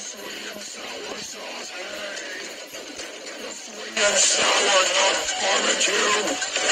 sweet and Sour sauce, hey! The sweet and sour, not barbecue!